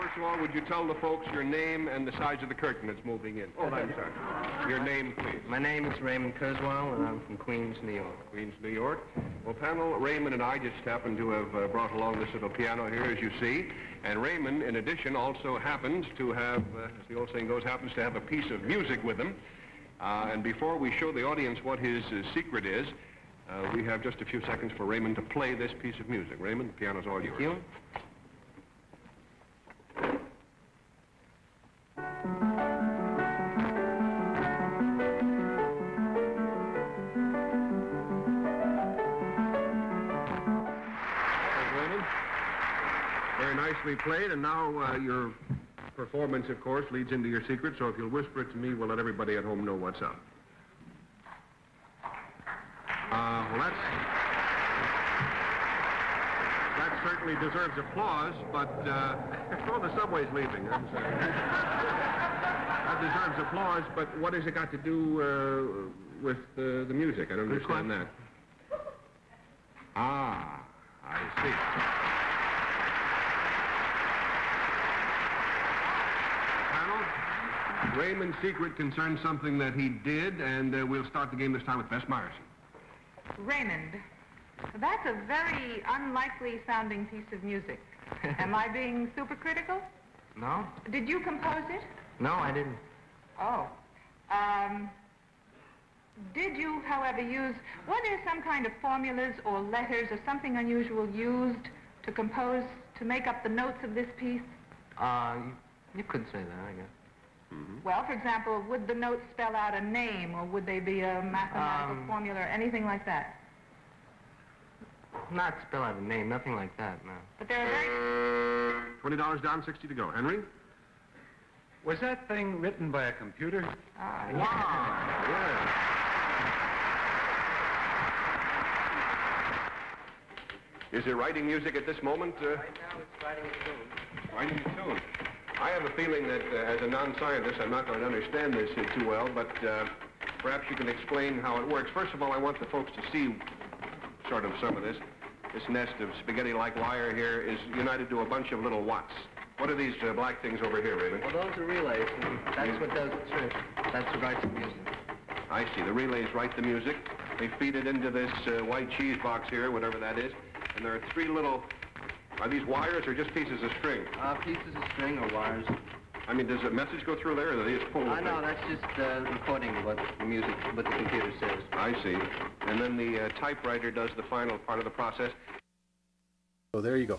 First of all, would you tell the folks your name and the size of the curtain that's moving in? Oh, I'm sorry. Your name, please. My name is Raymond Kurzweil, and I'm from Queens, New York. Queens, New York. Well, panel, Raymond and I just happened to have uh, brought along this little piano here, as you see. And Raymond, in addition, also happens to have, uh, as the old saying goes, happens to have a piece of music with him. Uh, and before we show the audience what his uh, secret is, uh, we have just a few seconds for Raymond to play this piece of music. Raymond, the piano's all yours. Thank you. Thank you, Very nicely played, and now uh, your performance, of course, leads into your secret, so if you'll whisper it to me, we'll let everybody at home know what's up. Uh, well, that's... That certainly deserves applause, but, uh... oh, the subway's leaving, I'm sorry. that deserves applause, but what has it got to do, uh, with uh, the music? I don't understand that. Ah, I see. Panel, Raymond's secret concerns something that he did, and uh, we'll start the game this time with Bess Myerson. Raymond, that's a very unlikely sounding piece of music. Am I being supercritical? No? Did you compose it? No, I didn't. Oh. Um, did you, however, use, were there some kind of formulas or letters or something unusual used to compose, to make up the notes of this piece? Uh, you, you could say that, I guess. Well, for example, would the notes spell out a name or would they be a mathematical Um, formula or anything like that? Not spell out a name, nothing like that, no. But there are very... Twenty dollars down, sixty to go. Henry? Was that thing written by a computer? Ah, Is it writing music at this moment? Uh, Right now it's writing a tune. writing a tune. I have a feeling that uh, as a non-scientist, I'm not going to understand this uh, too well, but uh, perhaps you can explain how it works. First of all, I want the folks to see sort of some of this. This nest of spaghetti-like wire here is united to a bunch of little watts. What are these uh, black things over here, Raymond? Well, those are relays, that's what does the trick. That's what writes the music. I see. The relays write the music. They feed it into this uh, white cheese box here, whatever that is. And there are three little... Are these wires or just pieces of string? Uh, pieces of string or wires. I mean, does a message go through there, or do they just pull I know, that's just uh, recording what the music, what the computer says. I see. And then the uh, typewriter does the final part of the process. So there you go.